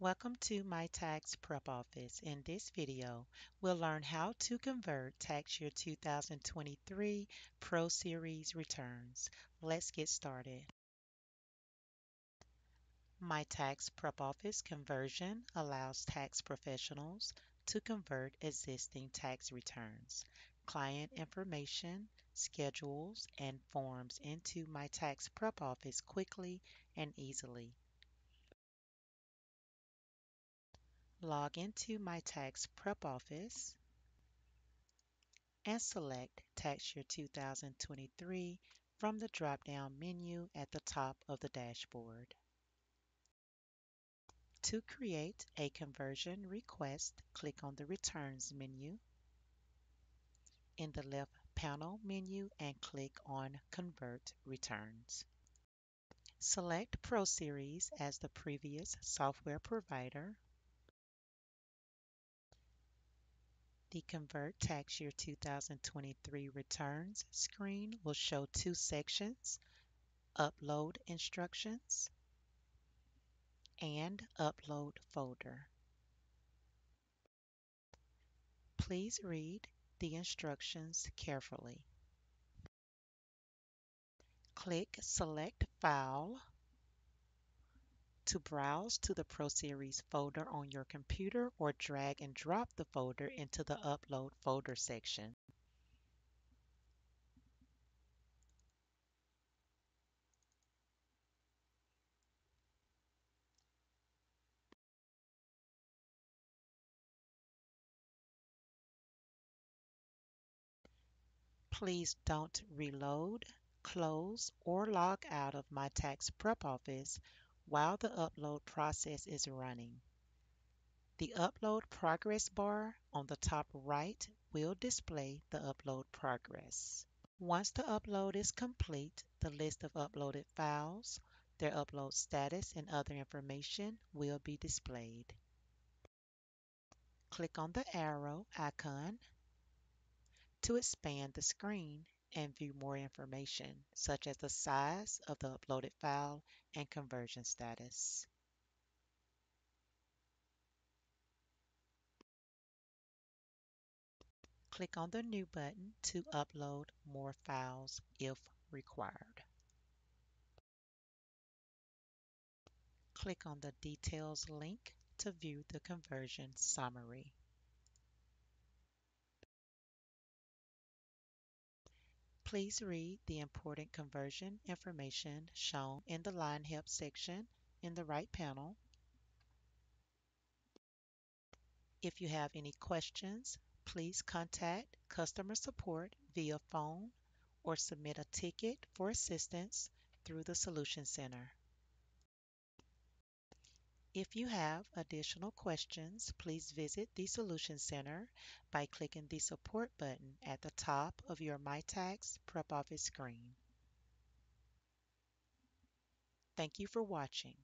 Welcome to My Tax Prep Office. In this video, we'll learn how to convert tax year 2023 ProSeries returns. Let's get started. My Tax Prep Office conversion allows tax professionals to convert existing tax returns, client information, schedules, and forms into My Tax Prep Office quickly and easily. Log into My Tax Prep Office and select Tax Year 2023 from the drop-down menu at the top of the dashboard. To create a conversion request, click on the Returns menu in the left panel menu and click on Convert Returns. Select ProSeries as the previous software provider The Convert Tax Year 2023 Returns screen will show two sections, Upload Instructions and Upload Folder. Please read the instructions carefully. Click Select File to browse to the ProSeries folder on your computer or drag and drop the folder into the Upload folder section. Please don't reload, close, or log out of My Tax Prep Office while the upload process is running. The Upload Progress bar on the top right will display the upload progress. Once the upload is complete, the list of uploaded files, their upload status, and other information will be displayed. Click on the arrow icon to expand the screen and view more information, such as the size of the uploaded file and conversion status. Click on the New button to upload more files if required. Click on the Details link to view the conversion summary. Please read the important conversion information shown in the Line Help section in the right panel. If you have any questions, please contact customer support via phone or submit a ticket for assistance through the Solution Center. If you have additional questions, please visit the Solution Center by clicking the Support button at the top of your MyTax Prep Office screen. Thank you for watching.